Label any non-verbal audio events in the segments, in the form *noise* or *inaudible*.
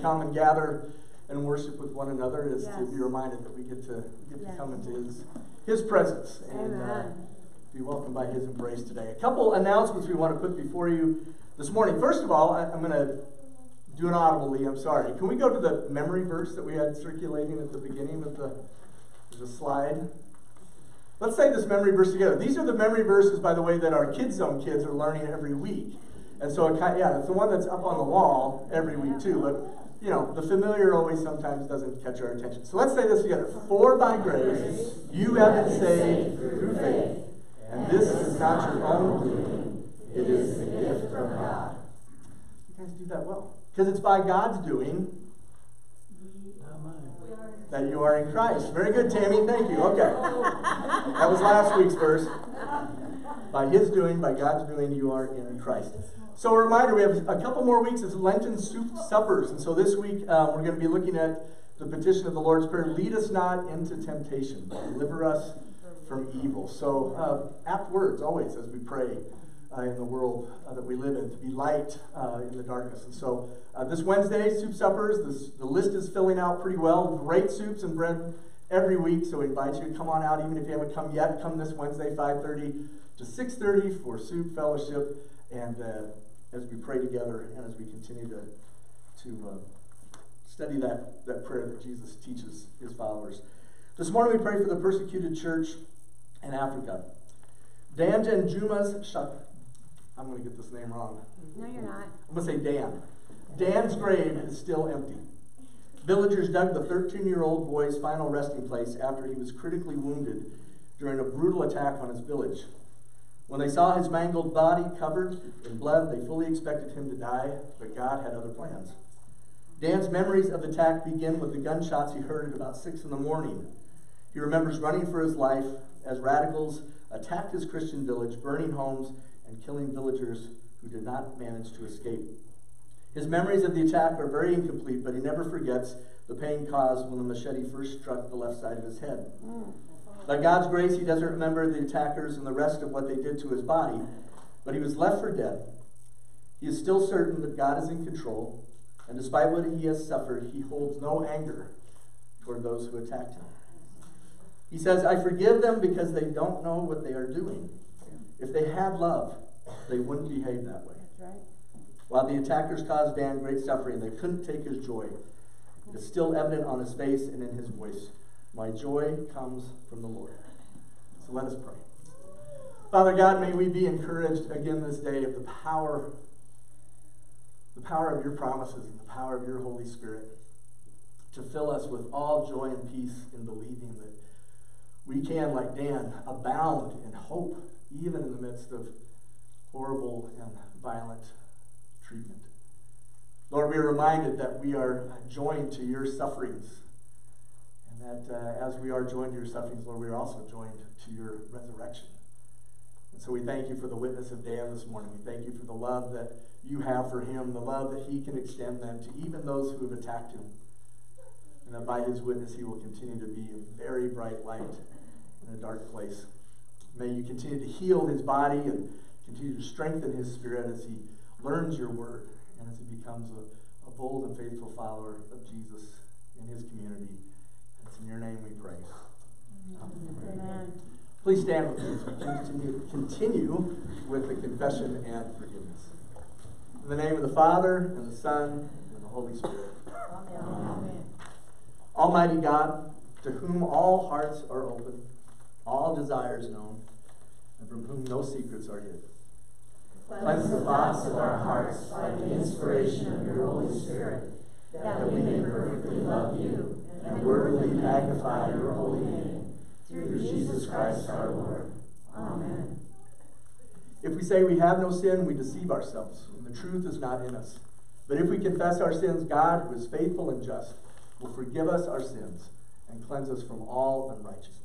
That's kind of why we come and gather and worship with one another is to be reminded that we get to get to come into his his presence and uh, be welcomed by his embrace today. A couple announcements we want to put before you this morning. First of all, I, I'm going to do an it audibly. I'm sorry. Can we go to the memory verse that we had circulating at the beginning of the the slide? Let's say this memory verse together. These are the memory verses, by the way, that our Kids Zone kids are learning every week. And so, it yeah, it's the one that's up on the wall every week too. But you know, the familiar always sometimes doesn't catch our attention. So let's say this together. For by grace you have been saved through faith, and this is not your own doing; it is the gift from God. You guys do that well because it's by God's doing that you are in Christ. Very good, Tammy. Thank you. Okay. That was last week's verse. By his doing, by God's doing, you are in Christ. So, a reminder we have a couple more weeks of Lenten soup suppers. And so, this week uh, we're going to be looking at the petition of the Lord's Prayer Lead us not into temptation, but deliver us from evil. So, uh, apt words always as we pray uh, in the world uh, that we live in, to be light uh, in the darkness. And so uh, this Wednesday, soup suppers, this, the list is filling out pretty well. Great soups and bread every week. So we invite you to come on out, even if you haven't come yet. Come this Wednesday, 5.30 to 6.30 for soup fellowship and uh, as we pray together and as we continue to, to uh, study that, that prayer that Jesus teaches his followers. This morning we pray for the persecuted church in Africa. Danjan Juma's Shak. I'm going to get this name wrong. No, you're not. I'm going to say Dan. Dan's grave is still empty. Villagers dug the 13 year old boy's final resting place after he was critically wounded during a brutal attack on his village. When they saw his mangled body covered in blood, they fully expected him to die, but God had other plans. Dan's memories of the attack begin with the gunshots he heard at about 6 in the morning. He remembers running for his life as radicals attacked his Christian village, burning homes and killing villagers who did not manage to escape. His memories of the attack are very incomplete, but he never forgets the pain caused when the machete first struck the left side of his head. Hmm. By God's grace, he doesn't remember the attackers and the rest of what they did to his body, but he was left for dead. He is still certain that God is in control, and despite what he has suffered, he holds no anger toward those who attacked him. He says, I forgive them because they don't know what they are doing. If they had love, they wouldn't behave that way. Right. While the attackers caused Dan great suffering, they couldn't take his joy. It's still evident on his face and in his voice. My joy comes from the Lord. So let us pray. Father God, may we be encouraged again this day of the power, the power of your promises and the power of your Holy Spirit to fill us with all joy and peace in believing that we can, like Dan, abound in hope, even in the midst of horrible and violent treatment. Lord, we are reminded that we are joined to your sufferings. That uh, as we are joined to your sufferings, Lord, we are also joined to your resurrection. And so we thank you for the witness of Dan this morning. We thank you for the love that you have for him, the love that he can extend then to even those who have attacked him. And that by his witness, he will continue to be a very bright light in a dark place. May you continue to heal his body and continue to strengthen his spirit as he learns your word and as he becomes a, a bold and faithful follower of Jesus in his community. It's in your name we pray. Amen. Please stand with me as we continue, continue with the confession and forgiveness. In the name of the Father, and the Son, and the Holy Spirit. Amen. Almighty God, to whom all hearts are open, all desires known, and from whom no secrets are hid. Cleanse the thoughts of our hearts by the inspiration of your Holy Spirit, that we may perfectly love you and worthily magnify your holy name. Through Jesus Christ our Lord. Amen. If we say we have no sin, we deceive ourselves, and the truth is not in us. But if we confess our sins, God, who is faithful and just, will forgive us our sins and cleanse us from all unrighteousness.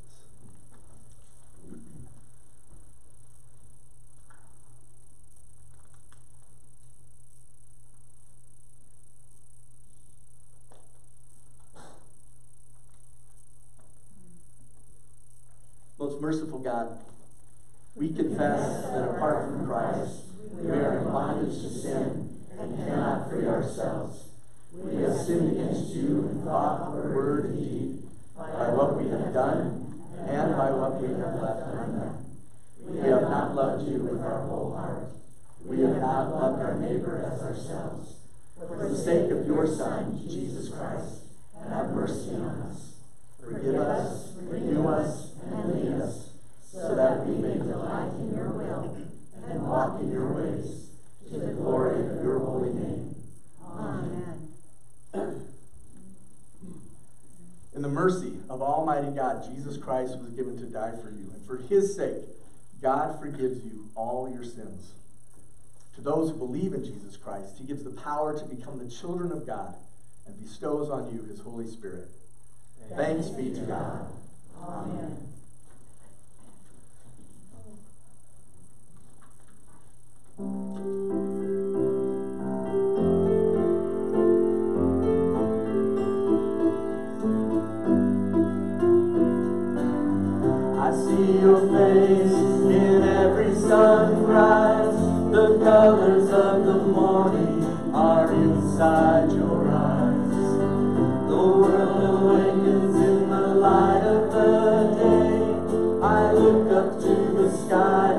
Most merciful God, we confess that apart from Christ, we are in bondage to sin and cannot free ourselves. We have sinned against you in thought, word, and deed, by what we have done and by what we have left undone. We have not loved you with our whole heart. We have not loved our neighbor as ourselves. For the sake of your Son, Jesus Christ, have mercy on us. Forgive us, renew us, and lead us, so that we may delight in your will and walk in your ways, to the glory of your holy name. Amen. In the mercy of Almighty God, Jesus Christ was given to die for you. And for his sake, God forgives you all your sins. To those who believe in Jesus Christ, he gives the power to become the children of God and bestows on you his Holy Spirit. Thanks be to God. Amen. I colors of the morning are inside your eyes. The world awakens in the light of the day. I look up to the sky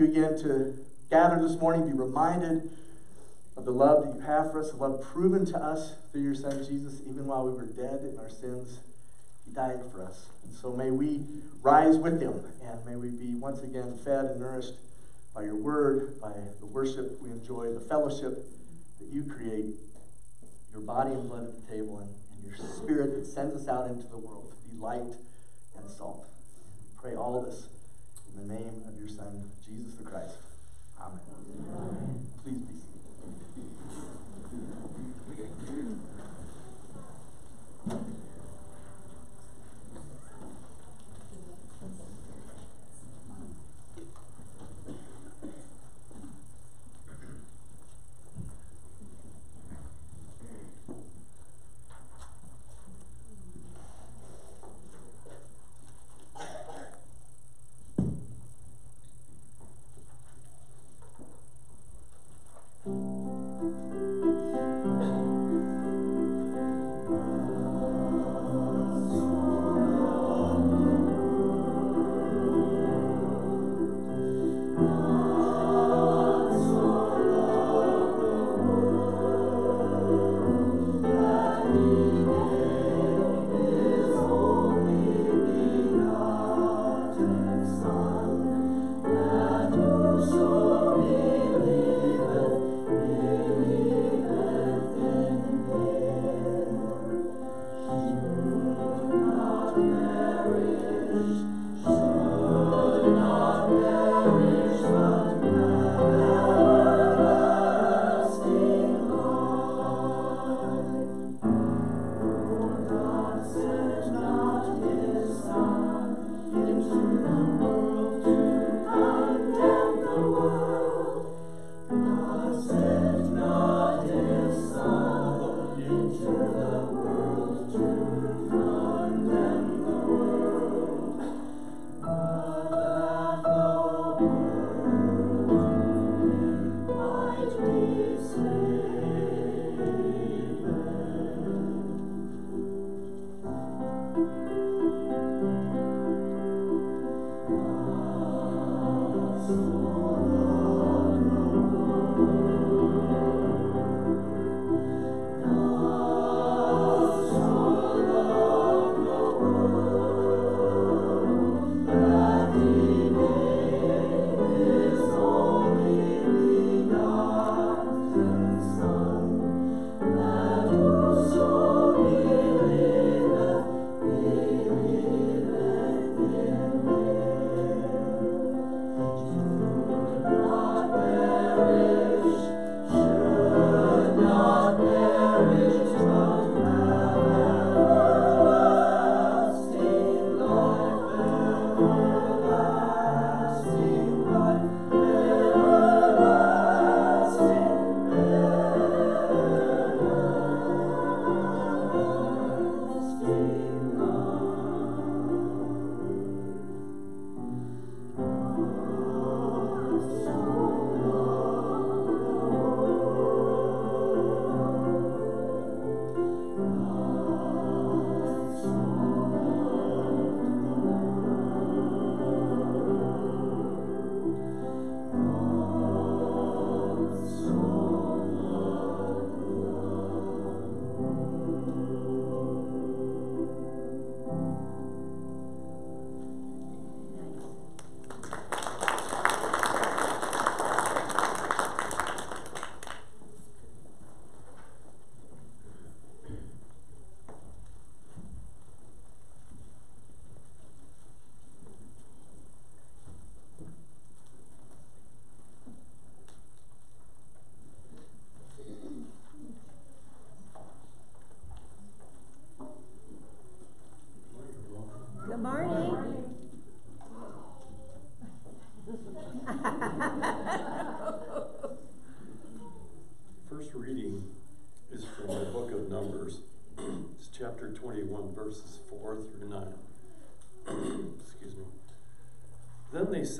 you again to gather this morning, be reminded of the love that you have for us, the love proven to us through your Son Jesus, even while we were dead in our sins. He died for us. And so may we rise with him, and may we be once again fed and nourished by your word, by the worship we enjoy, the fellowship that you create, your body and blood at the table, and, and your spirit that sends us out into the world to be light and salt. Pray all this in the name of your Son, Jesus the Christ. Amen. Please be seated.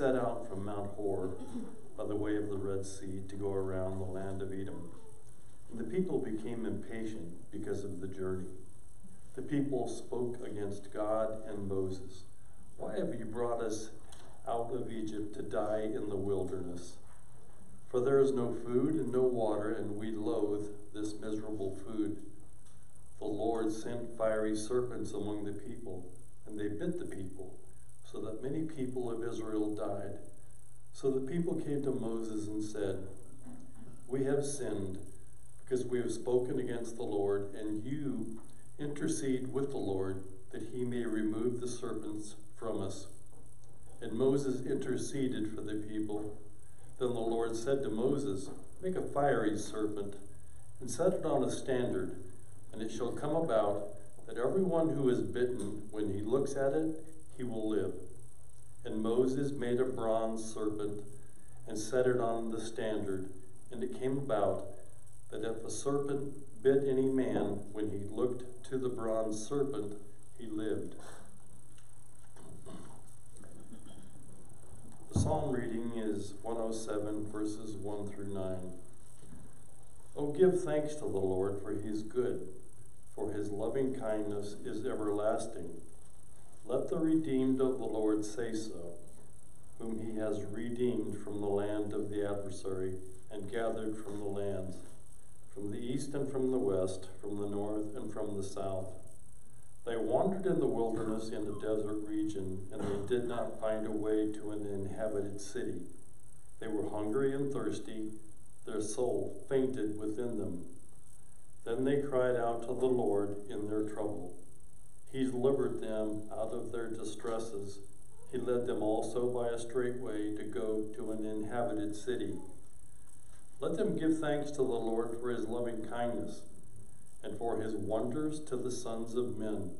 Set out from Mount Hor by the way of the Red Sea to go around the land of Edom. The people became impatient because of the journey. The people spoke against God and Moses. Why have you brought us out of Egypt to die in the wilderness? For there is no food and no water, and we loathe this miserable food. The Lord sent fiery serpents among the people, and they bit the people, so that many people of Israel died. So the people came to Moses and said, We have sinned, because we have spoken against the Lord, and you intercede with the Lord, that he may remove the serpents from us. And Moses interceded for the people. Then the Lord said to Moses, Make a fiery serpent, and set it on a standard, and it shall come about that everyone who is bitten, when he looks at it, he will live. And Moses made a bronze serpent, and set it on the standard, and it came about that if a serpent bit any man, when he looked to the bronze serpent, he lived. The psalm reading is 107, verses 1 through 9. Oh, give thanks to the Lord, for he is good, for his loving kindness is everlasting. Let the redeemed of the Lord say so, whom he has redeemed from the land of the adversary and gathered from the lands, from the east and from the west, from the north and from the south. They wandered in the wilderness in the desert region, and they did not find a way to an inhabited city. They were hungry and thirsty, their soul fainted within them. Then they cried out to the Lord in their trouble. He delivered them out of their distresses. He led them also by a straight way to go to an inhabited city. Let them give thanks to the Lord for his loving kindness and for his wonders to the sons of men.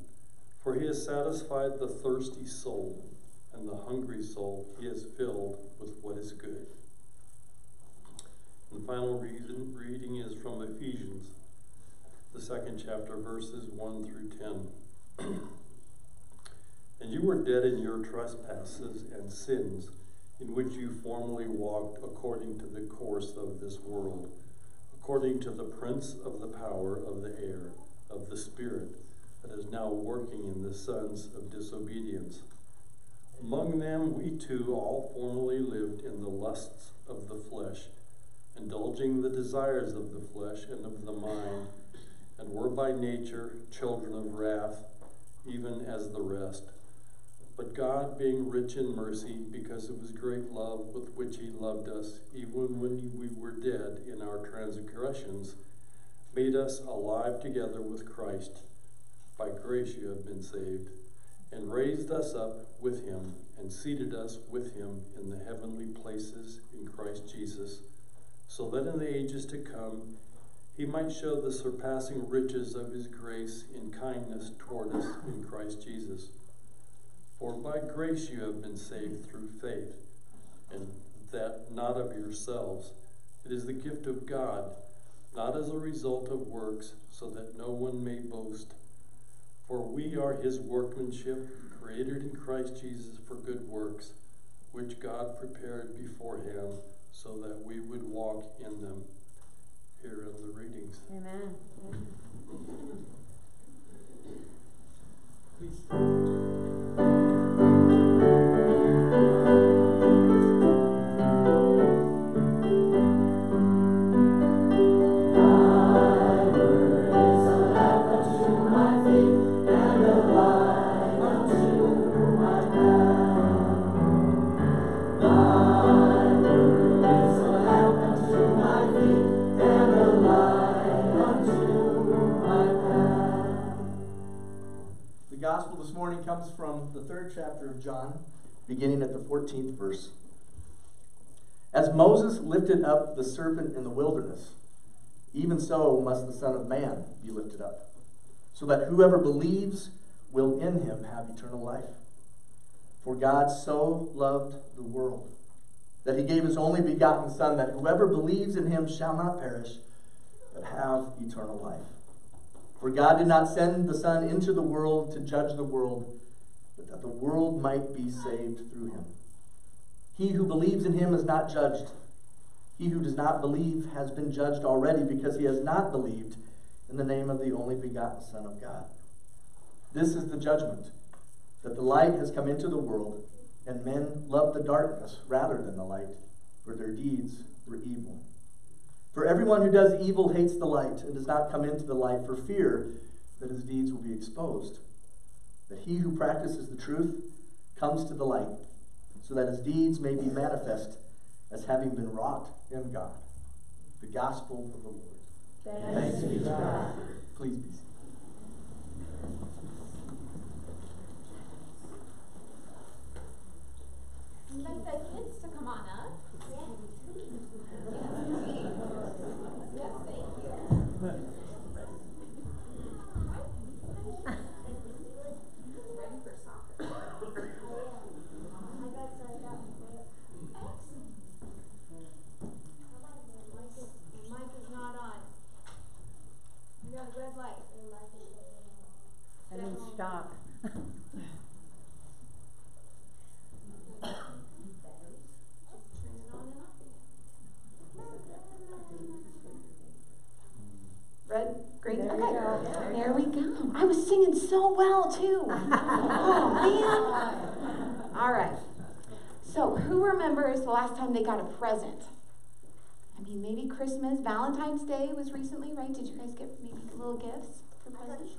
For he has satisfied the thirsty soul, and the hungry soul he has filled with what is good. And the final reason, reading is from Ephesians, the second chapter, verses 1 through 10. *clears throat* and you were dead in your trespasses and sins, in which you formerly walked according to the course of this world according to the prince of the power of the air, of the spirit that is now working in the sons of disobedience. Among them we too all formerly lived in the lusts of the flesh, indulging the desires of the flesh and of the mind, and were by nature children of wrath, even as the rest. But God, being rich in mercy, because of his great love with which he loved us, even when we were dead in our transgressions, made us alive together with Christ. By grace you have been saved, and raised us up with him, and seated us with him in the heavenly places in Christ Jesus, so that in the ages to come he might show the surpassing riches of his grace in kindness toward us in Christ Jesus. For by grace you have been saved through faith, and that not of yourselves. It is the gift of God, not as a result of works, so that no one may boast. For we are his workmanship, created in Christ Jesus for good works, which God prepared beforehand so that we would walk in them. Here are the readings. Amen. Beginning at the 14th verse. As Moses lifted up the serpent in the wilderness, even so must the Son of Man be lifted up, so that whoever believes will in him have eternal life. For God so loved the world that he gave his only begotten Son, that whoever believes in him shall not perish, but have eternal life. For God did not send the Son into the world to judge the world, that the world might be saved through him. He who believes in him is not judged. He who does not believe has been judged already because he has not believed in the name of the only begotten Son of God. This is the judgment that the light has come into the world, and men love the darkness rather than the light, for their deeds were evil. For everyone who does evil hates the light and does not come into the light for fear that his deeds will be exposed. But he who practices the truth comes to the light, so that his deeds may be manifest as having been wrought in God. The gospel of the Lord. Thanks be to God. Please be seated. Invite the kids to come on up. Yes, thank you. Ready for soccer. Mic is not on. You got a red light. That means stop. Turn it on and off again. Red, green, There you okay. go. There we go. I was singing so well too. *laughs* oh man. All right. So who remembers the last time they got a present? I mean, maybe Christmas, Valentine's Day was recently, right? Did you guys get maybe little gifts for presents?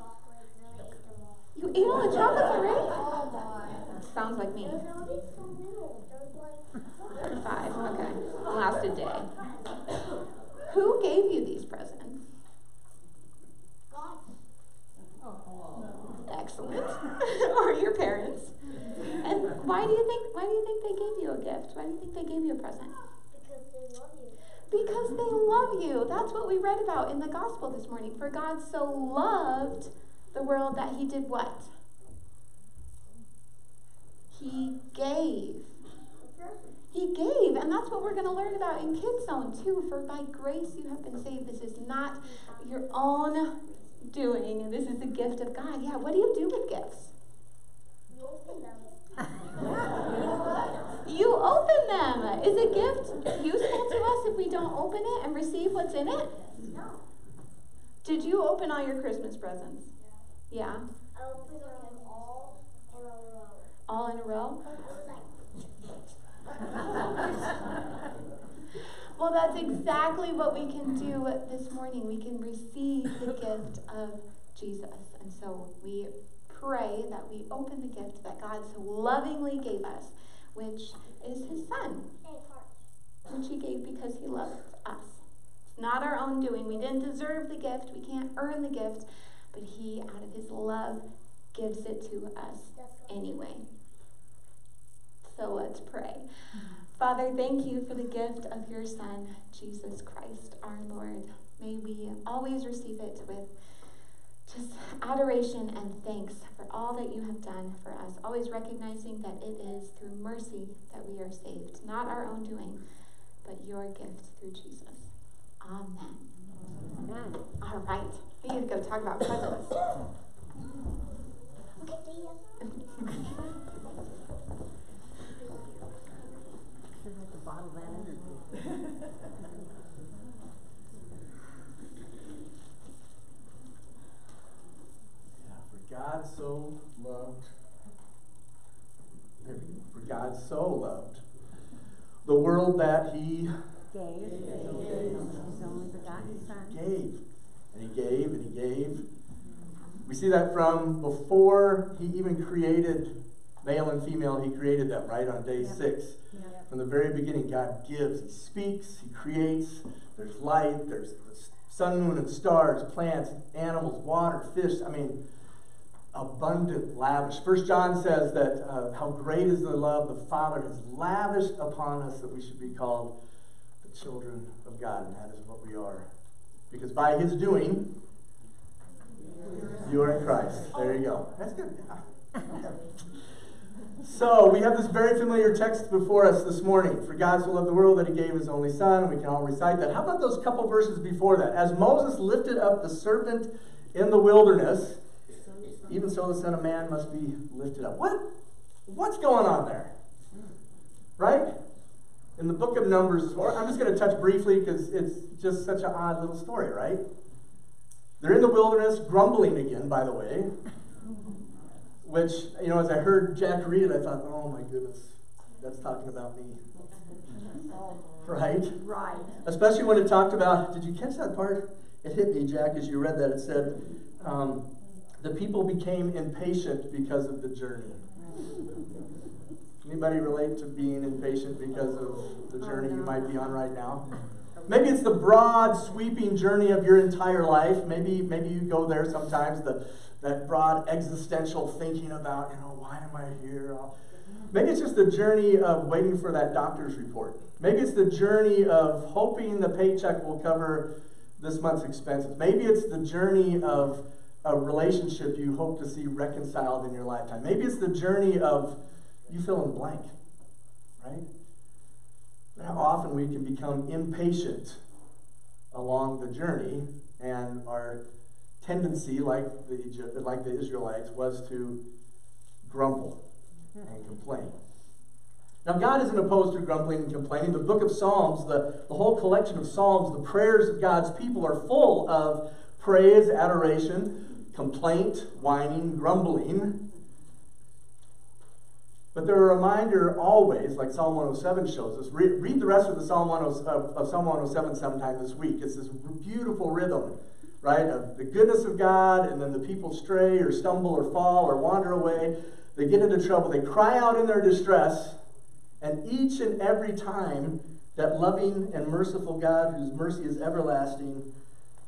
You ate all the chocolates already? Sounds like me. Five, okay. Last a day. Who gave you these presents? Excellent. or your parents. And why do you think why do you think they gave you a gift? Why do you think they gave you a present? Because they love you. That's what we read about in the gospel this morning. For God so loved the world that he did what? He gave. He gave, and that's what we're going to learn about in Kids Zone too. For by grace you have been saved. This is not your own doing, and this is the gift of God. Yeah, what do you do with gifts? You open them. Is a gift useful to us if we don't open it and receive what's in it? No. Did you open all your Christmas presents? Yeah. Yeah? I open them all in a row? All in a row? *laughs* Well, that's exactly what we can do this morning. We can receive the gift of Jesus. And so we pray that we open the gift that God so lovingly gave us, which is his son, which he gave because he loved us. It's not our own doing. We didn't deserve the gift, we can't earn the gift, but he, out of his love, gives it to us anyway. So let's pray. Father, thank you for the gift of your Son, Jesus Christ, our Lord. May we always receive it with just adoration and thanks for all that you have done for us, always recognizing that it is through mercy that we are saved, not our own doing, but your gift through Jesus. Amen. Amen. All right, we need to go talk about presents. *coughs* *laughs* Should have to bottle that energy. Yeah, for God so loved. There we go. For God so loved the world that He Gave his only begotten son. gave. And He gave and He gave. We see that from before He even created male and female, He created them, right? On day Yep. six. Yep. From the very beginning, God gives, He speaks, He creates. There's light, there's sun, moon, and stars, plants, animals, water, fish. I mean, abundant, lavish. First John says that uh, how great is the love the Father has lavished upon us that we should be called the children of God, and that is what we are. Because by His doing, you are in Christ. There you go. That's good. *laughs* So we have this very familiar text before us this morning. For God so loved the world that he gave his only son. We can all recite that. How about those couple verses before that? As Moses lifted up the serpent in the wilderness, even so the Son of Man must be lifted up. What? What's going on there? Right? In the book of Numbers, I'm just going to touch briefly because it's just such an odd little story, right? They're in the wilderness, grumbling again, by the way. Which, you know, as I heard Jack read it, I thought, oh my goodness, that's talking about me. Right? Right. Especially when it talked about, did you catch that part? It hit me, Jack, as you read that. It said, um, the people became impatient because of the journey. Anybody relate to being impatient because of the journey you might be on right now? Maybe it's the broad, sweeping journey of your entire life. Maybe, maybe you go there sometimes. The that broad existential thinking about, you know, why am I here? Maybe it's just the journey of waiting for that doctor's report. Maybe it's the journey of hoping the paycheck will cover this month's expenses. Maybe it's the journey of a relationship you hope to see reconciled in your lifetime. Maybe it's the journey of you fill in blank, right? How often we can become impatient along the journey and our tendency, like the, like the Israelites, was to grumble mm-hmm. and complain. Now, God isn't opposed to grumbling and complaining. The book of Psalms, the, the whole collection of Psalms, the prayers of God's people are full of praise, adoration, complaint, whining, grumbling. But they're a reminder always, like Psalm 107 shows us. Read, read the rest of the Psalm 107, of, of Psalm 107 sometime this week. It's this beautiful rhythm right? Of the goodness of God, and then the people stray or stumble or fall or wander away. They get into trouble. They cry out in their distress. And each and every time, that loving and merciful God, whose mercy is everlasting,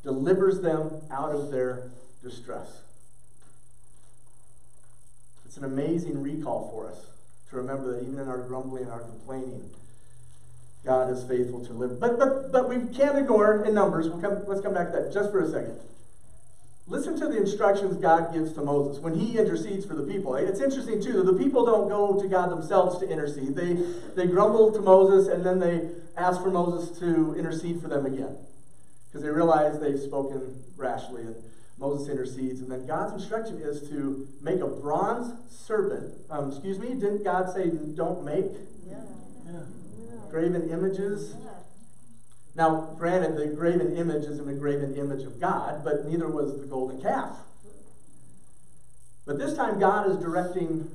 delivers them out of their distress. It's an amazing recall for us to remember that even in our grumbling and our complaining, God is faithful to live. But but but we can't ignore in Numbers. We'll come, let's come back to that just for a second. Listen to the instructions God gives to Moses when he intercedes for the people. It's interesting too that the people don't go to God themselves to intercede. They they grumble to Moses and then they ask for Moses to intercede for them again. Because they realize they've spoken rashly and Moses intercedes. And then God's instruction is to make a bronze serpent. Um, excuse me, didn't God say don't make? Yeah. Yeah graven images. Now, granted, the graven image isn't a graven image of God, but neither was the golden calf. But this time, God is directing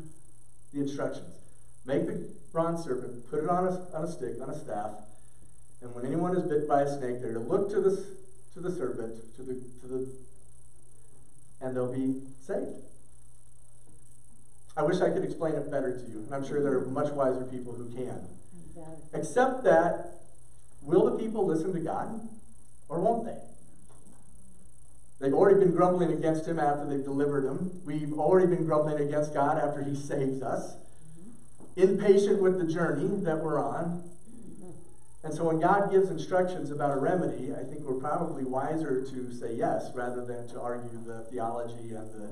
the instructions. Make the bronze serpent, put it on a, on a stick, on a staff, and when anyone is bit by a snake, they're to look to the, to the serpent, to the, to the, and they'll be saved. I wish I could explain it better to you, and I'm sure there are much wiser people who can. Except that, will the people listen to God or won't they? They've already been grumbling against him after they've delivered him. We've already been grumbling against God after he saves us. Mm-hmm. Impatient with the journey that we're on. And so when God gives instructions about a remedy, I think we're probably wiser to say yes rather than to argue the theology and the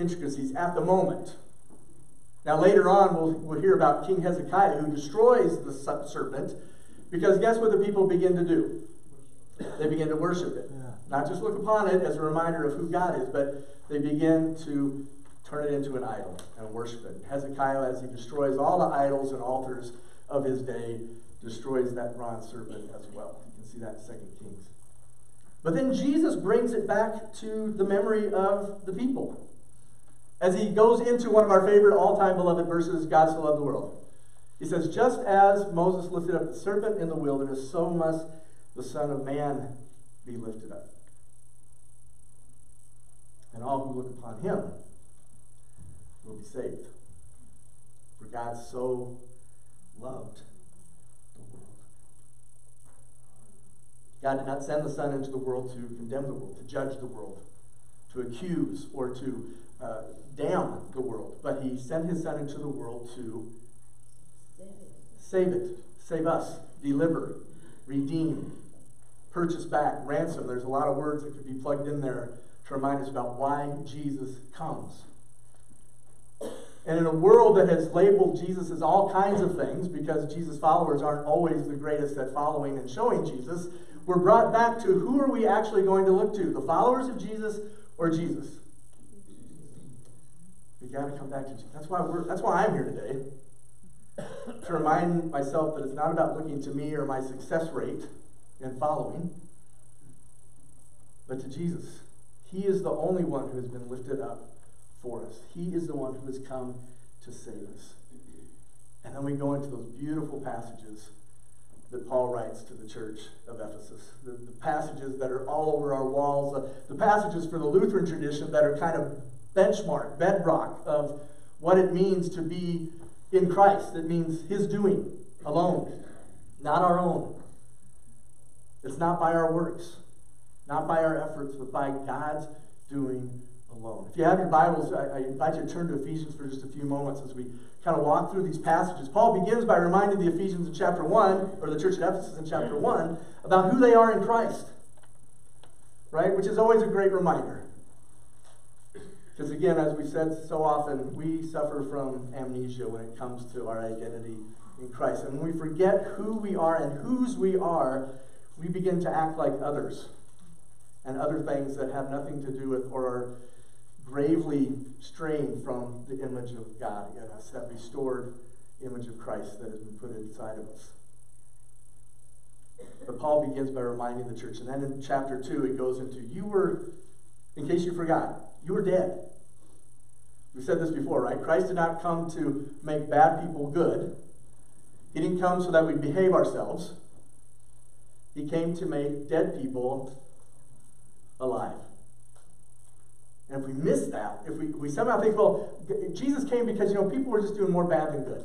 intricacies at the moment. Now, later on, we'll, we'll hear about King Hezekiah who destroys the serpent because guess what the people begin to do? They begin to worship it. Yeah. Not just look upon it as a reminder of who God is, but they begin to turn it into an idol and worship it. Hezekiah, as he destroys all the idols and altars of his day, destroys that bronze serpent as well. You can see that in 2 Kings. But then Jesus brings it back to the memory of the people as he goes into one of our favorite all time beloved verses God so loved the world. He says, Just as Moses lifted up the serpent in the wilderness, so must the Son of Man be lifted up. And all who look upon him will be saved. For God so loved the world. God did not send the Son into the world to condemn the world, to judge the world, to accuse, or to uh, damn the world, but he sent his son into the world to save it, save us, deliver, redeem, purchase back, ransom. There's a lot of words that could be plugged in there to remind us about why Jesus comes. And in a world that has labeled Jesus as all kinds of things, because Jesus' followers aren't always the greatest at following and showing Jesus, we're brought back to who are we actually going to look to? The followers of Jesus or Jesus? We got to come back to Jesus. That's why we're that's why I'm here today. to remind myself that it's not about looking to me or my success rate in following, but to Jesus. He is the only one who has been lifted up for us. He is the one who has come to save us. And then we go into those beautiful passages that Paul writes to the church of Ephesus. The, the passages that are all over our walls, uh, the passages for the Lutheran tradition that are kind of benchmark, bedrock of what it means to be in Christ. It means His doing alone, not our own. It's not by our works, not by our efforts, but by God's doing alone. If you have your Bibles, I, I invite you to turn to Ephesians for just a few moments as we kind of walk through these passages. Paul begins by reminding the Ephesians in chapter 1, or the church at Ephesus in chapter 1, about who they are in Christ. Right? Which is always a great reminder. Because again, as we said so often, we suffer from amnesia when it comes to our identity in Christ. And when we forget who we are and whose we are, we begin to act like others and other things that have nothing to do with or are gravely straying from the image of God in us, that restored image of Christ that has been put inside of us. But Paul begins by reminding the church. And then in chapter 2, it goes into you were, in case you forgot, you were dead. We said this before, right? Christ did not come to make bad people good. He didn't come so that we behave ourselves. He came to make dead people alive. And if we miss that, if we, we somehow think, well, Jesus came because, you know, people were just doing more bad than good.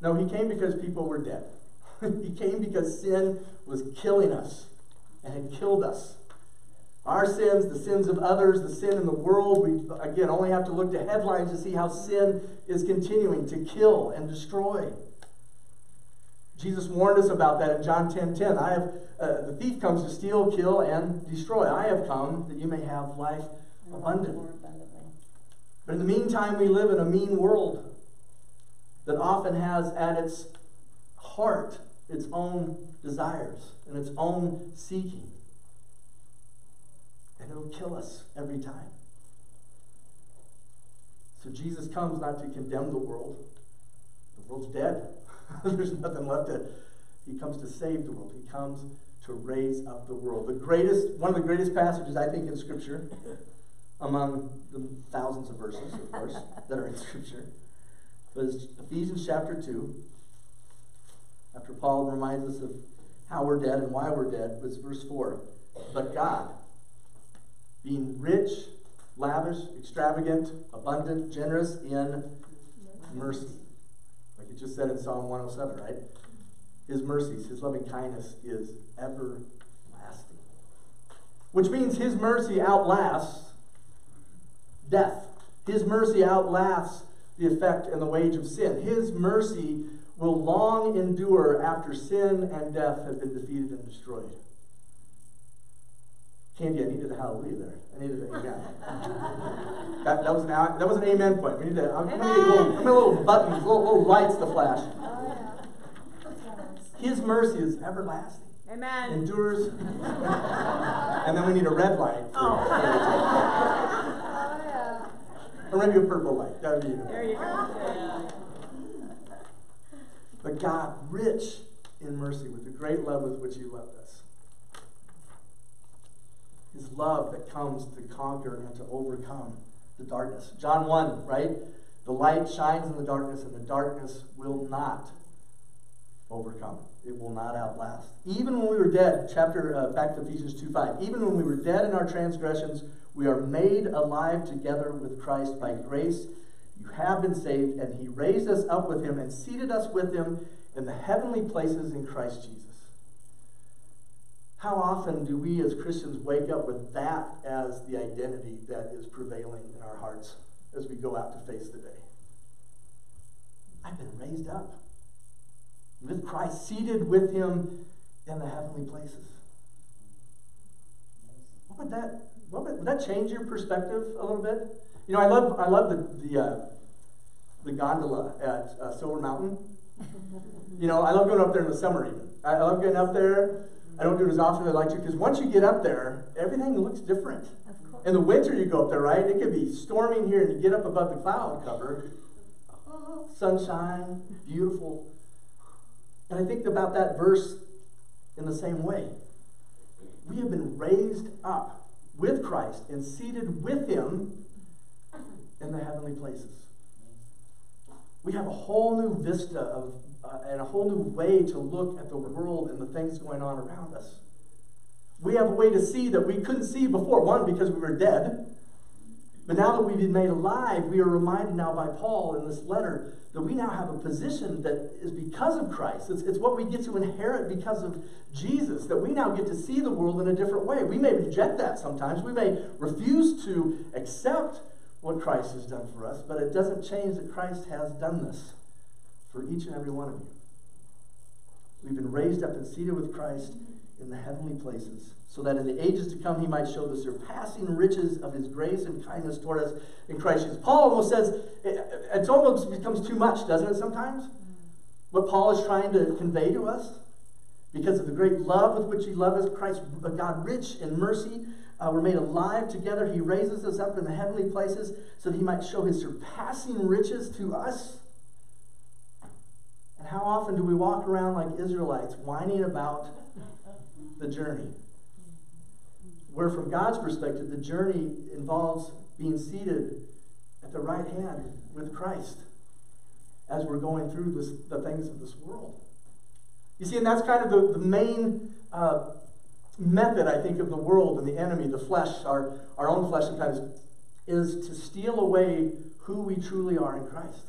No, he came because people were dead. *laughs* he came because sin was killing us and had killed us. Our sins, the sins of others, the sin in the world, we again only have to look to headlines to see how sin is continuing to kill and destroy. Jesus warned us about that in John 10 10. I have, uh, the thief comes to steal, kill, and destroy. I have come that you may have life abundant. But in the meantime, we live in a mean world that often has at its heart its own desires and its own seeking. And it'll kill us every time. So Jesus comes not to condemn the world. The world's dead. *laughs* There's nothing left to. He comes to save the world. He comes to raise up the world. The greatest, one of the greatest passages I think in Scripture, among the thousands of verses, of course, *laughs* that are in Scripture, was Ephesians chapter two. After Paul reminds us of how we're dead and why we're dead, was verse four. But God, being rich, lavish, extravagant, abundant, generous in mercy like it just said in Psalm 107, right? His mercies, his loving kindness is everlasting. Which means his mercy outlasts death. His mercy outlasts the effect and the wage of sin. His mercy will long endure after sin and death have been defeated and destroyed. Candy, I needed a hallelujah there. I needed an amen. *laughs* that, that, was an, that was an amen point. We need to, I'm, I'm gonna need little, I'm little buttons, little, little lights to flash. Oh, his mercy is everlasting. Amen. Endures. *laughs* and then we need a red light. Oh. Or maybe a purple light. That would be even There you go. But God, rich in mercy, with the great love with which He loved us. His love that comes to conquer and to overcome the darkness. John 1, right? The light shines in the darkness, and the darkness will not overcome. It will not outlast. Even when we were dead, chapter uh, back to Ephesians 2 5, even when we were dead in our transgressions, we are made alive together with Christ by grace. You have been saved, and He raised us up with Him and seated us with Him in the heavenly places in Christ Jesus. How often do we as Christians wake up with that as the identity that is prevailing in our hearts as we go out to face the day? I've been raised up with Christ, seated with Him in the heavenly places. What would that? What would, would that change your perspective a little bit? You know, I love I love the the uh, the gondola at uh, Silver Mountain. You know, I love going up there in the summer even. I, love getting up there. I don't do it as often as I like to because once you get up there, everything looks different. In the winter, you go up there, right? It could be storming here, and you get up above the cloud cover. Oh, sunshine, beautiful. And I think about that verse in the same way. We have been raised up with Christ and seated with Him in the heavenly places. We have a whole new vista of, uh, and a whole new way to look at the world and the things going on around us. We have a way to see that we couldn't see before. One, because we were dead. But now that we've been made alive, we are reminded now by Paul in this letter that we now have a position that is because of Christ. It's, it's what we get to inherit because of Jesus, that we now get to see the world in a different way. We may reject that sometimes, we may refuse to accept what Christ has done for us, but it doesn't change that Christ has done this for each and every one of you. We've been raised up and seated with Christ in the heavenly places, so that in the ages to come he might show the surpassing riches of his grace and kindness toward us in Christ Jesus. Paul almost says it, it almost becomes too much, doesn't it, sometimes? What Paul is trying to convey to us. Because of the great love with which he loved us, Christ, God rich in mercy, uh, we're made alive together. He raises us up in the heavenly places so that he might show his surpassing riches to us. And how often do we walk around like Israelites, whining about the journey? Where, from God's perspective, the journey involves being seated at the right hand with Christ as we're going through this, the things of this world. You see, and that's kind of the, the main uh, method, I think, of the world and the enemy, the flesh, our, our own flesh sometimes, is to steal away who we truly are in Christ.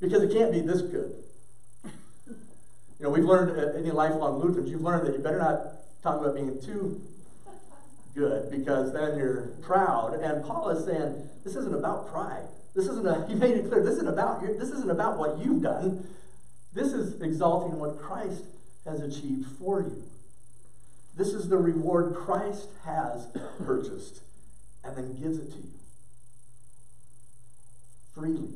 Because it can't be this good. You know, we've learned, uh, any lifelong Lutherans, you've learned that you better not talk about being too good because then you're proud. And Paul is saying, this isn't about pride. This isn't a, *laughs* he made it clear, this isn't about, this isn't about what you've done. This is exalting what Christ has achieved for you. This is the reward Christ has purchased and then gives it to you freely.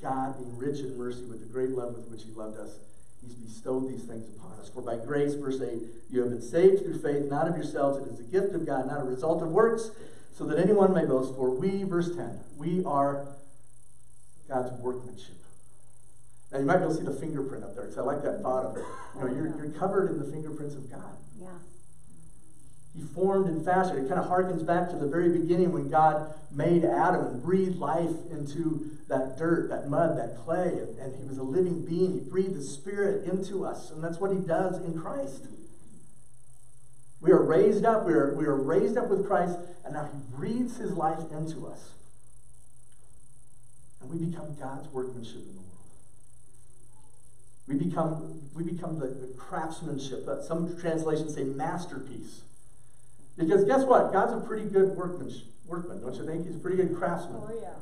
God, being rich in mercy with the great love with which He loved us, He's bestowed these things upon us. For by grace, verse 8, you have been saved through faith, not of yourselves. It is a gift of God, not a result of works, so that anyone may boast. For we, verse 10, we are God's workmanship. Now you might be able to see the fingerprint up there, because I like that thought of it. You know, you're, you're covered in the fingerprints of God. He formed and fashioned. It kind of harkens back to the very beginning when God made Adam and breathed life into that dirt, that mud, that clay, and, and he was a living being. He breathed the Spirit into us, and that's what he does in Christ. We are raised up, we are, we are raised up with Christ, and now he breathes his life into us. And we become God's workmanship in the world. We become, we become the, the craftsmanship. Some translations say masterpiece. Because guess what? God's a pretty good workman, workman, don't you think? He's a pretty good craftsman. Oh, yeah.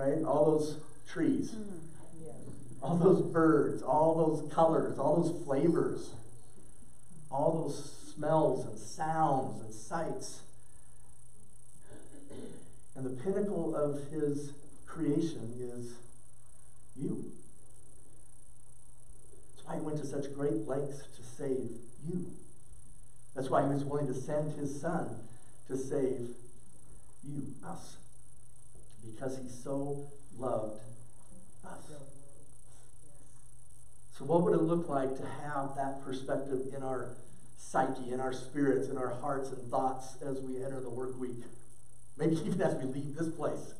Right? All those trees, Mm, yes. all those birds, all those colors, all those flavors, all those smells and sounds and sights. And the pinnacle of his creation is you. That's why he went to such great lengths to save you. That's why he was willing to send his son to save you, us. Because he so loved us. So, what would it look like to have that perspective in our psyche, in our spirits, in our hearts and thoughts as we enter the work week? Maybe *laughs* even as we leave this place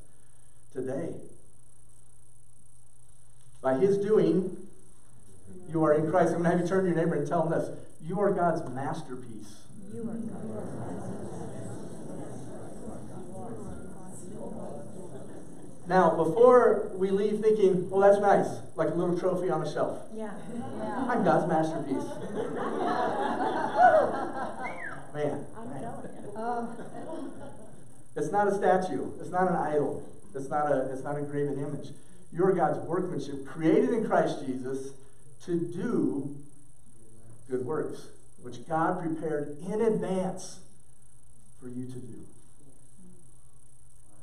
today. By his doing, you are in Christ. I'm going to have you turn to your neighbor and tell him this. You are God's masterpiece. You are Now, before we leave thinking, well, that's nice, like a little trophy on a shelf. Yeah. I'm God's masterpiece. *laughs* Man, I'm man. telling. Um, It's not a statue. It's not an idol. It's not a, it's not a graven image. You're God's workmanship, created in Christ Jesus to do good works, which God prepared in advance for you to do.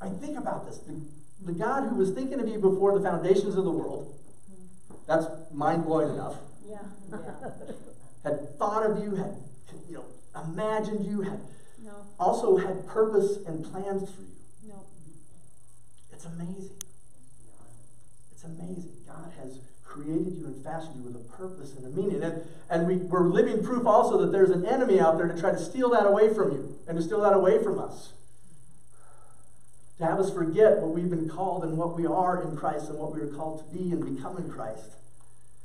I mean, think about this. The, the God who was thinking of you before the foundations of the world, that's mind blowing enough, Yeah. *laughs* had thought of you, had you know, imagined you, had No, also had purpose and plans for you. no. It's amazing. It's amazing. God has created you and fashioned you with a purpose and a meaning. And, and we, we're living proof also that there's an enemy out there to try to steal that away from you and to steal that away from us. To have us forget what we've been called and what we are in Christ and what we are called to be and become in Christ.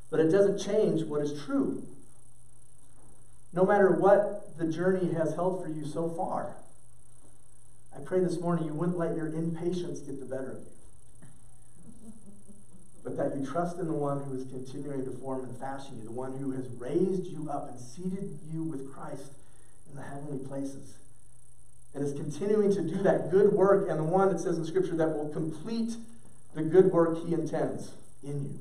But it doesn't change what is true. No matter what the journey has held for you so far, I pray this morning you wouldn't let your impatience get the better of you but that you trust in the one who is continuing to form and fashion you, the one who has raised you up and seated you with Christ in the heavenly places, and is continuing to do that good work, and the one that says in Scripture that will complete the good work he intends in you.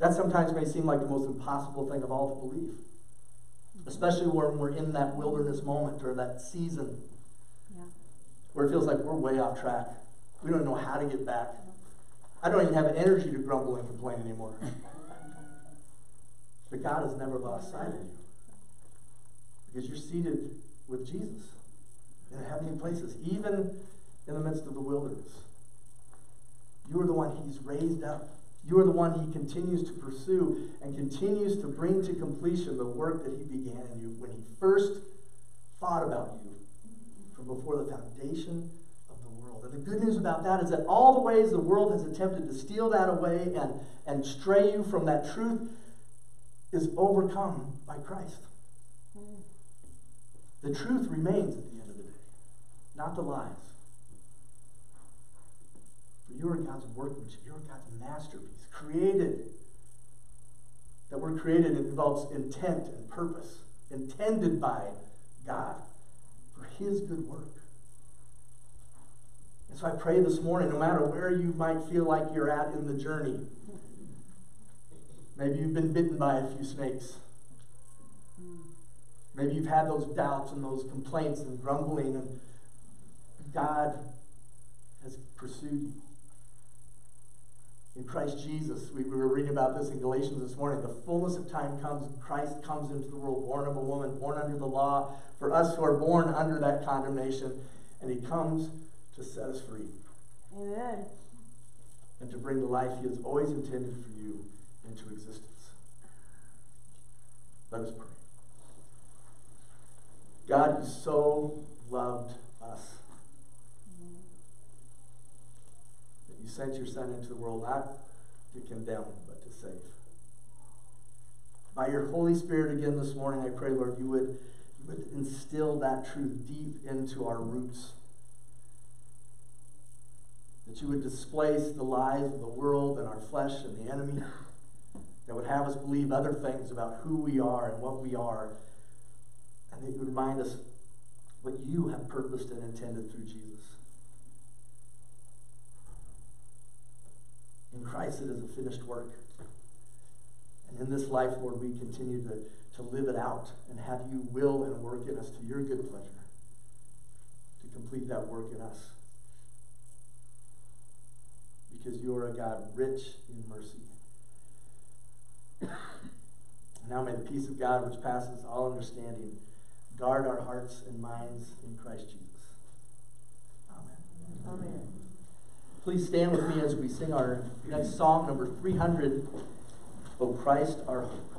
That sometimes may seem like the most impossible thing of all to believe, especially when we're in that wilderness moment or that season Yeah. where it feels like we're way off track. We don't know how to get back. I don't even have energy to grumble and complain anymore. *laughs* But God has never lost sight of you. Because you're seated with Jesus in heavenly places, even in the midst of the wilderness. You are the one He's raised up. You are the one He continues to pursue and continues to bring to completion the work that He began in you when He first thought about you from before the foundation of the good news about that is that all the ways the world has attempted to steal that away and, and stray you from that truth is overcome by Christ. The truth remains at the end of the day, not the lies. For you are God's workmanship, you are God's masterpiece, created. That we're created involves intent and purpose, intended by God for His good work. And so I pray this morning, no matter where you might feel like you're at in the journey, maybe you've been bitten by a few snakes. Maybe you've had those doubts and those complaints and grumbling, and God has pursued you. In Christ Jesus, we, we were reading about this in Galatians this morning. The fullness of time comes, Christ comes into the world, born of a woman, born under the law, for us who are born under that condemnation, and he comes to set us free Amen. and to bring the life he has always intended for you into existence. Let us pray. God, you so loved us that you sent your Son into the world not to condemn, but to save. By your Holy Spirit again this morning, I pray, Lord, you would, you would instill that truth deep into our roots. That you would displace the lies of the world and our flesh and the enemy. That would have us believe other things about who we are and what we are and that you remind us what you have purposed and intended through Jesus. In Christ, it is a finished work. And in this life, Lord, we continue to, to live it out and have you will and work in us to your good pleasure to complete that work in us. Because you are a God rich in mercy. Now may the peace of God, which passes all understanding, guard our hearts and minds in Christ Jesus. Amen. Amen. Please stand with me as we sing our next song, number 300, O Christ our hope.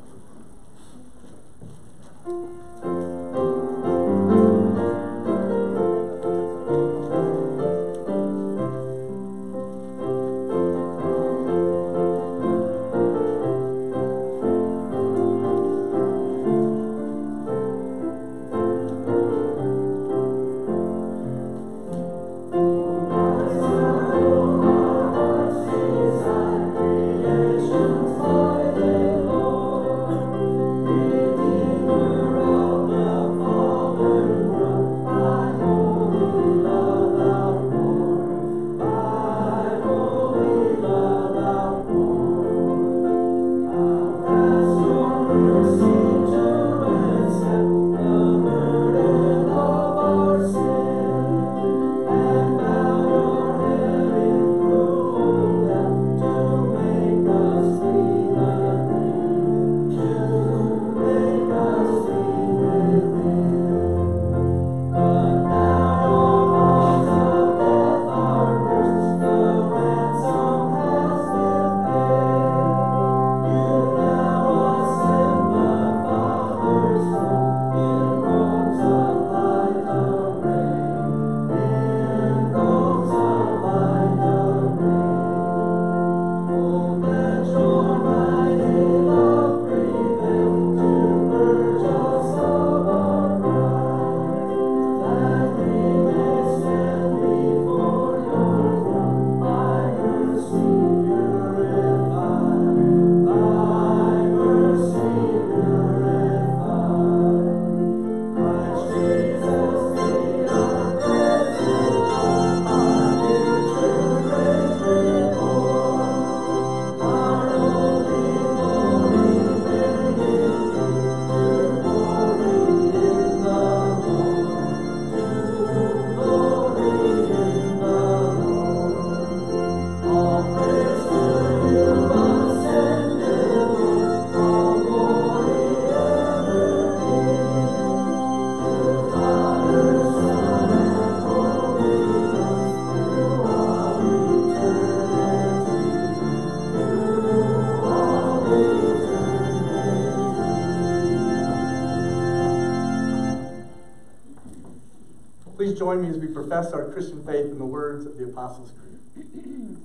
Join me as we profess our Christian faith in the words of the Apostles' Creed.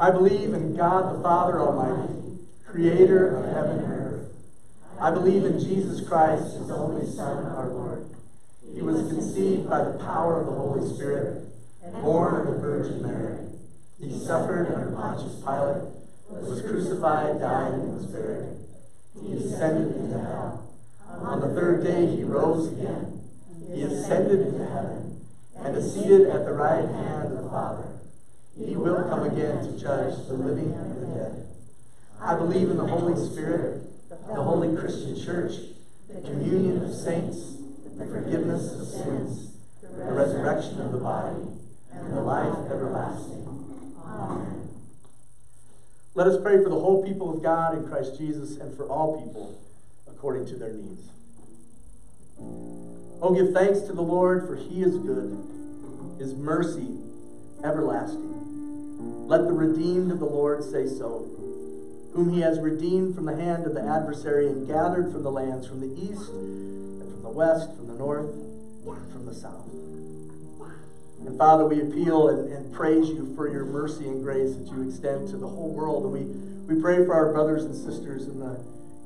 I believe in God the Father Almighty, creator of heaven and earth. I believe in Jesus Christ, his only Son, our Lord. He was conceived by the power of the Holy Spirit, born of the Virgin Mary. He suffered under Pontius Pilate, was crucified, died, and was buried. He ascended into hell. On the third day he rose again. Ascended into heaven and is seated at the right hand of the Father. He will come again to judge the living and the dead. I believe in the Holy Spirit, the holy Christian church, the communion of saints, the forgiveness of sins, the resurrection of the body, and the life everlasting. Amen. Let us pray for the whole people of God in Christ Jesus and for all people according to their needs. Oh, give thanks to the Lord, for he is good, his mercy everlasting. Let the redeemed of the Lord say so, whom he has redeemed from the hand of the adversary and gathered from the lands from the east and from the west, from the north and from the south. And Father, we appeal and, and, praise you for your mercy and grace that you extend to the whole world. And we, we pray for our brothers and sisters in the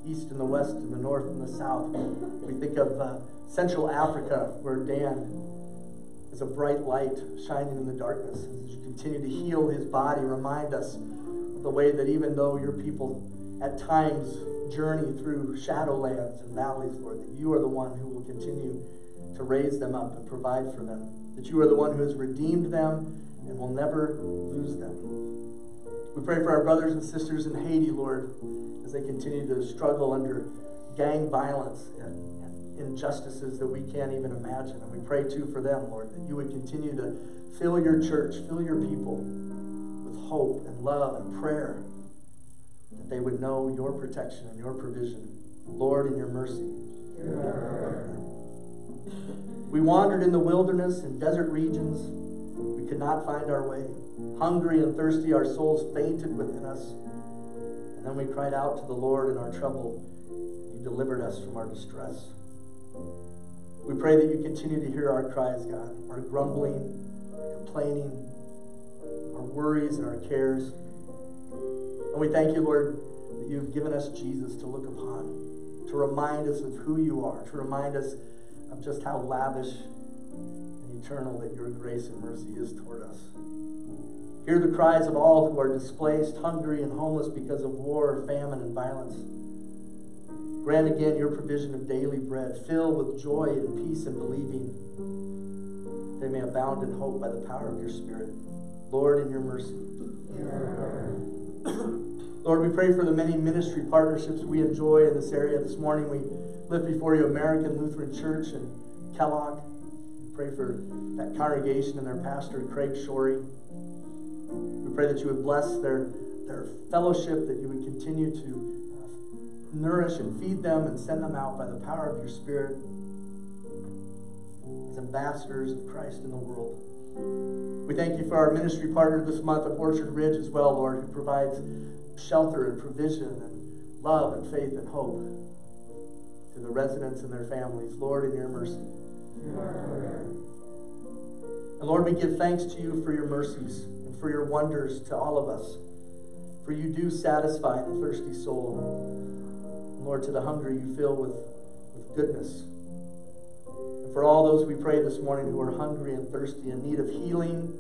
east and the west and the north and the south. We think of uh, Central Africa, where Dan is a bright light shining in the darkness. As you continue to heal his body, remind us of the way that even though your people at times journey through shadowlands and valleys, Lord, that you are the one who will continue to raise them up and provide for them that you are the one who has redeemed them and will never lose them. We pray for our brothers and sisters in Haiti, Lord, as they continue to struggle under gang violence and, injustices that we can't even imagine. And we pray too for them, Lord, that you would continue to fill your church, fill your people with hope and love and prayer, that they would know your protection and your provision, Lord, in your mercy. We wandered in the wilderness and desert regions. We could not find our way. Hungry and thirsty, our souls fainted within us. And then we cried out to the Lord in our trouble. You delivered us from our distress. We pray that you continue to hear our cries, God, our grumbling, our complaining, our worries, and our cares. And we thank you, Lord, that you've given us Jesus to look upon, to remind us of who you are, to remind us of just how lavish and eternal that your grace and mercy is toward us. Hear the cries of all who are displaced, hungry, and homeless because of war, famine, and violence. Grant again your provision of daily bread. Fill with joy and peace and believing. They may abound in hope by the power of your Spirit. Lord, in your mercy. *coughs* Lord, we pray for the many ministry partnerships we enjoy in this area. This morning we lift before you American Lutheran Church and Kellogg. We Pray for that congregation and their pastor, Craig Shorey. We pray that you would bless their, their fellowship, that you would continue to nourish and feed them and send them out by the power of your Spirit as ambassadors of Christ in the world. We thank you for our ministry partner this month of Orchard Ridge as well, Lord, who provides shelter and provision and love and faith and hope to the residents and their families. Lord, in your mercy. And Lord, we give thanks to you for your mercies and for your wonders to all of us. For you do satisfy the thirsty soul. Lord, to the hungry you fill with, with goodness. And for all those we pray this morning who are hungry and thirsty in need of healing,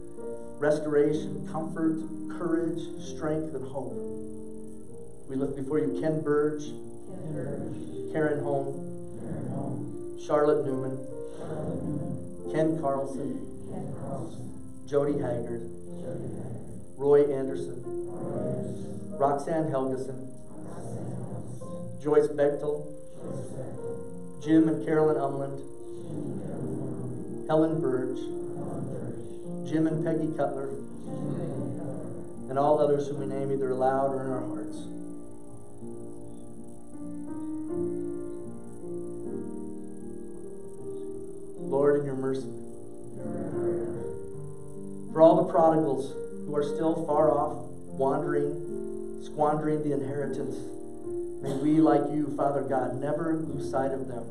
restoration, comfort, courage, strength, and hope. We lift before you Ken Burge. Karen Holm, Karen Holm. Charlotte Newman, Charlotte Newman. Ken Carlson, Ken Carlson. Jody Haggard, Jody. Roy Anderson, Roy Anderson. Roxanne Helgeson. Joyce Bechtel, Jim and Carolyn Umland. Helen Burge, Jim and Peggy Cutler. and all others whom we name either aloud or in our hearts. Lord, in your mercy. For all the prodigals who are still far off, wandering, squandering the inheritance, may we, like you, Father God, never lose sight of them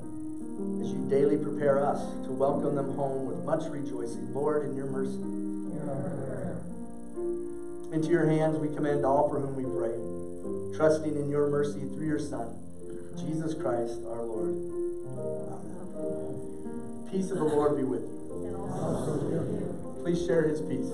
as you daily prepare us to welcome them home with much rejoicing. Lord, in your mercy. Into your hands we commend all for whom we pray, trusting in your mercy through your Son, Jesus Christ our Lord. Amen. Peace of the Lord be with you. Please share his peace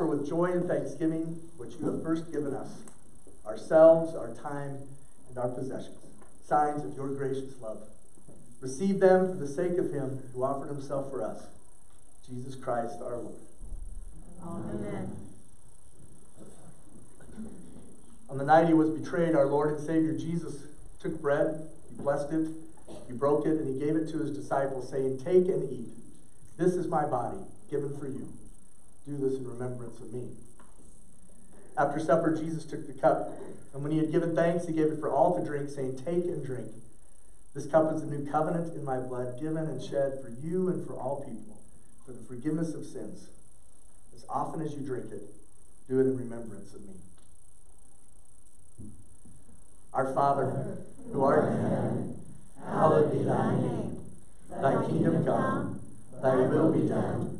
offer with joy and thanksgiving what you have first given us ourselves, our time, and our possessions, signs of your gracious love. Receive them for the sake of him who offered himself for us, Jesus Christ our Lord. Amen. On the night he was betrayed, our Lord and Savior Jesus took bread, he blessed it, he broke it, and he gave it to his disciples, saying, Take and eat. This is my body, given for you. Do this in remembrance of me. After supper, Jesus took the cup, and when he had given thanks, he gave it for all to drink, saying, Take and drink. This cup is the new covenant in my blood, given and shed for you and for all people, for the forgiveness of sins. As often as you drink it, do it in remembrance of me. Our Father, who art in heaven, hallowed be thy name. Thy kingdom come, thy will be done,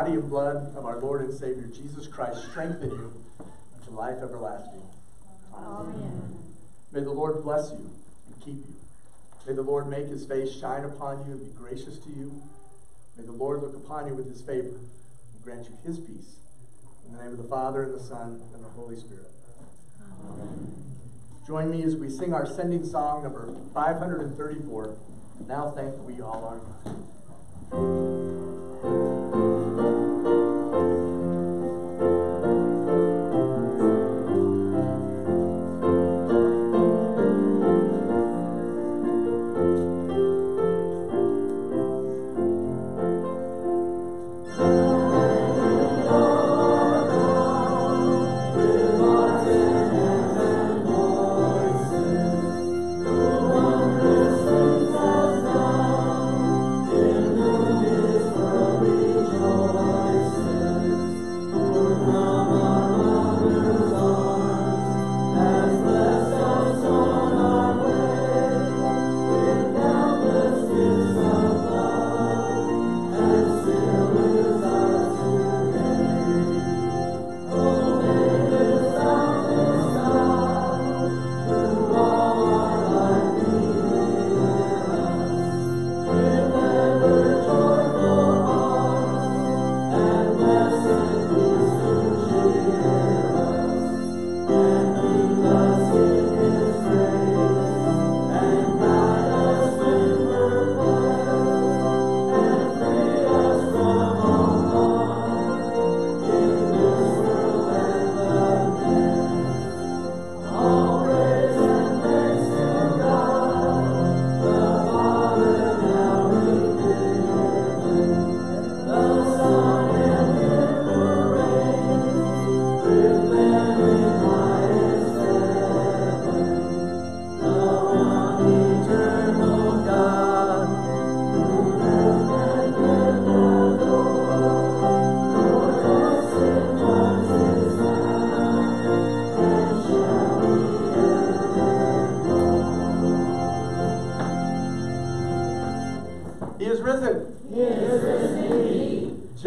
body and blood of our Lord and Savior Jesus Christ strengthen you unto life everlasting. Amen. May the Lord bless you and keep you. May the Lord make his face shine upon you and be gracious to you. May the Lord look upon you with his favor and grant you his peace. In the name of the Father, and the Son, and the Holy Spirit. Join me as we sing our sending song number 534. Now thank we all our God.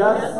Said.